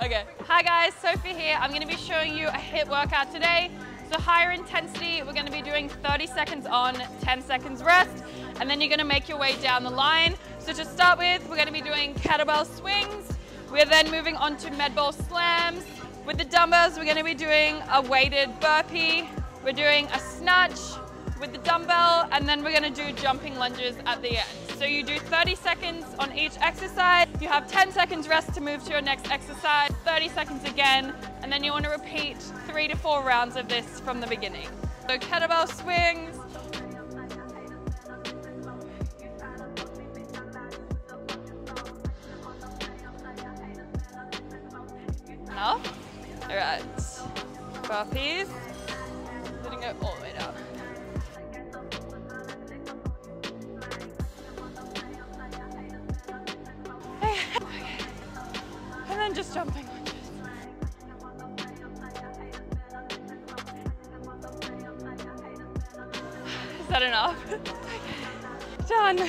Okay. Hi guys, Sophie here. I'm gonna be showing you a HIIT workout today. So higher intensity, we're gonna be doing 30 seconds on, 10 seconds rest, and then you're gonna make your way down the line. So to start with, we're gonna be doing kettlebell swings. We're then moving on to med ball slams. With the dumbbells, we're gonna be doing a weighted burpee. We're doing a snatch with the dumbbell, and then we're gonna do jumping lunges at the end. So you do 30 seconds on each exercise. You have 10 seconds rest to move to your next exercise, 30 seconds again, and then you want to repeat three to four rounds of this from the beginning. So kettlebell swings. All right, burpees, Then just jumping. Is that enough? Done.